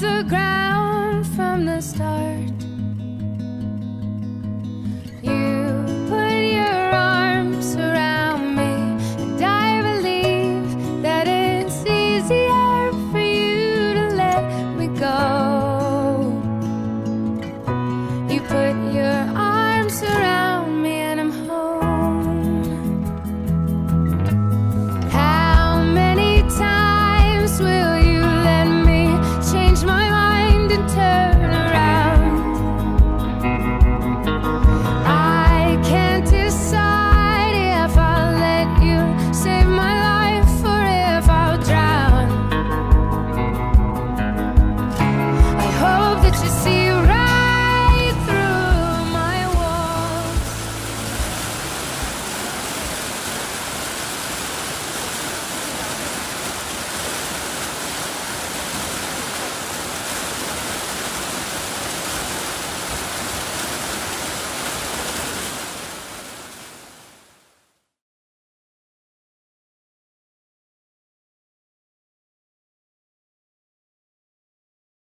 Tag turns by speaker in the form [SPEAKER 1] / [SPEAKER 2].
[SPEAKER 1] the ground from the start. You put your arms around me, and I believe that it's easier.